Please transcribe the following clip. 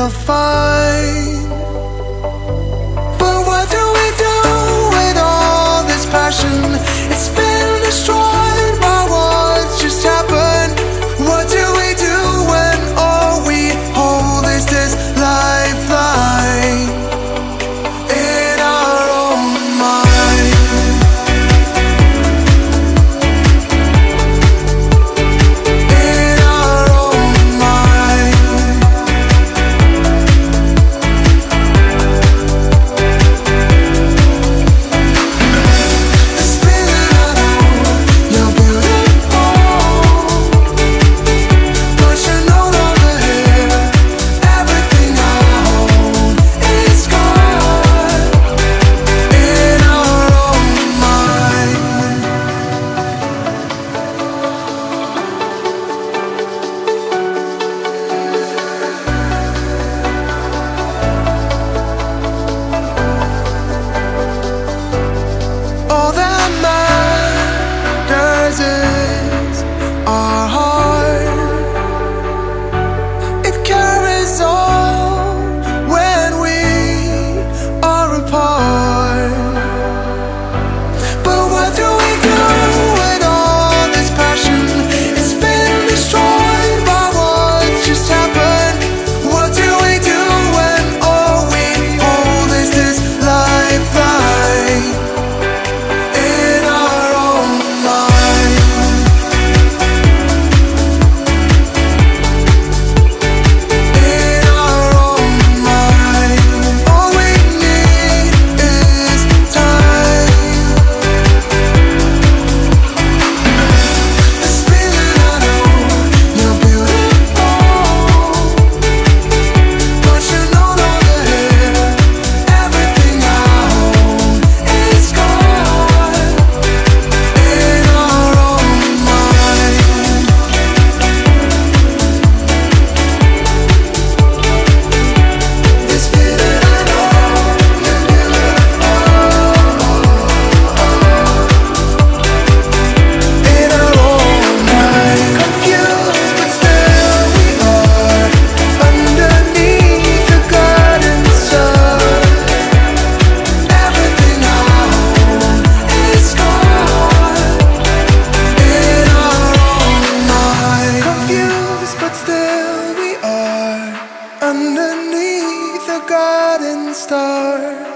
I'll find Garden stars.